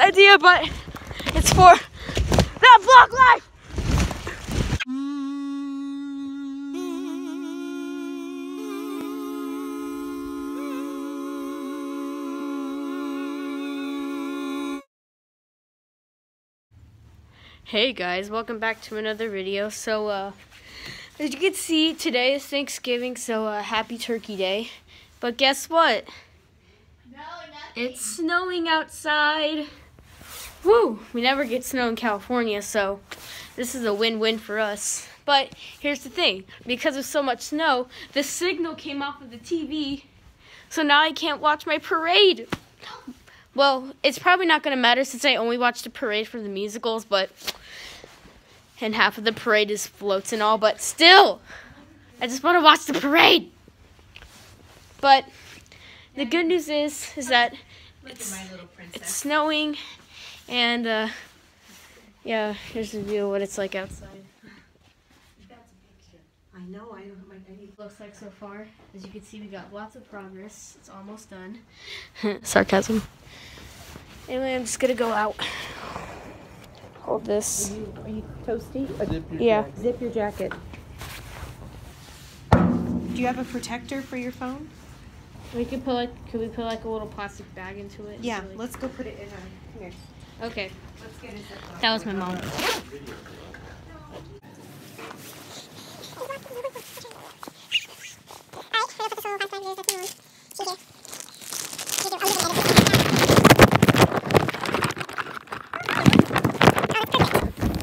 Idea, but it's for that vlog life. Hey guys, welcome back to another video. So, uh, as you can see, today is Thanksgiving, so uh, happy Turkey Day. But guess what? It's snowing outside. Woo! We never get snow in California, so this is a win-win for us. But here's the thing, because of so much snow, the signal came off of the TV, so now I can't watch my parade. Well, it's probably not going to matter since I only watched the parade for the musicals, but and half of the parade is floats and all, but still, I just want to watch the parade. But the good news is, is that it's, it's snowing, and uh, yeah, here's a view of what it's like outside. I know, I don't have my any. Looks like so far. As you can see, we got lots of progress. It's almost done. Sarcasm. Anyway, I'm just gonna go out. Hold this. Are you, are you toasty? Yeah. Zip your jacket. Do you have a protector for your phone? We could put like, could we put like a little plastic bag into it? Yeah, So, like- let's go put it in a, here. Okay. Let's get a zip That was my mom.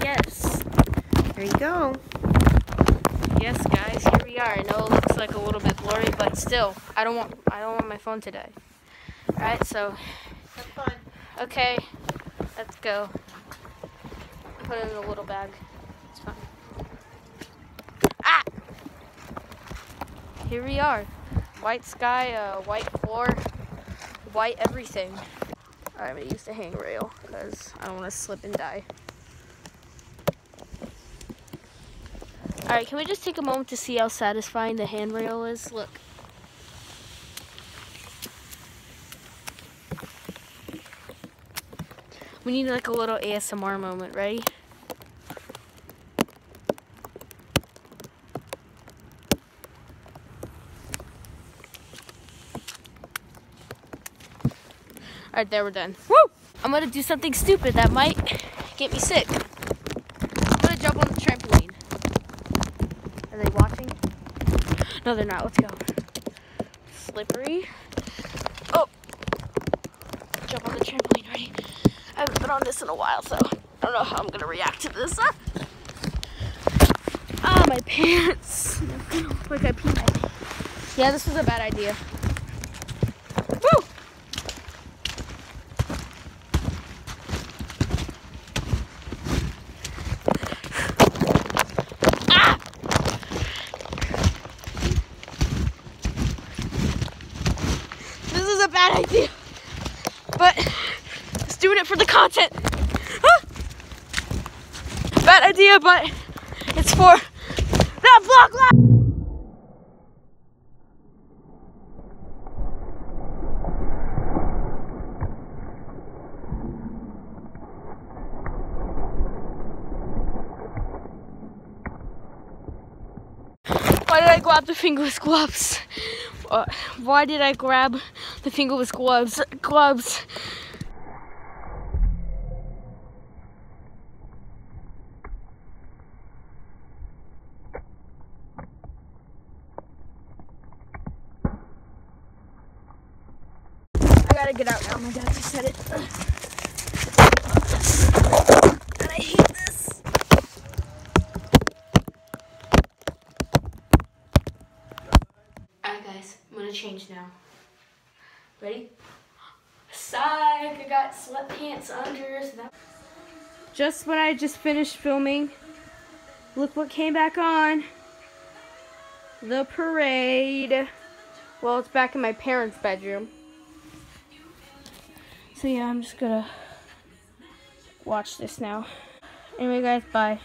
Yes. There you go. Yes, guys. Here we are. I know it looks like a little bit blurry, but still, I don't want, I don't want my phone today. All right. So, Have fun. okay, let's go. Put it in a little bag. It's fine. Ah! Here we are. White sky, uh, white floor, white everything. All right, I'm gonna use the handrail because I don't want to slip and die. All right, can we just take a moment to see how satisfying the handrail is? Look. We need like a little ASMR moment, ready? Alright, there we're done. Woo! I'm gonna do something stupid that might get me sick. I'm gonna jump on the trampoline. Are they watching? No, they're not. Let's go. Slippery. Oh! Jump on the trampoline. Ready? I haven't been on this in a while, so I don't know how I'm gonna react to this. Ah, ah my pants. like I peed my pants. Yeah, this was a bad idea. Woo! Ah! This is a bad idea. But just doing it for the content. Bad idea, but it's for that vlog. Why did I grab the fingerless gloves? Why did I grab the fingerless gloves? Gloves. Gotta get out now. My dad just said it. And I hate this. Alright guys, I'm gonna change now. Ready? Psych, I got sweatpants under. So that... Just when I just finished filming, look what came back on. The parade. Well, it's back in my parents' bedroom. So yeah, I'm just gonna watch this now. Anyway guys, bye.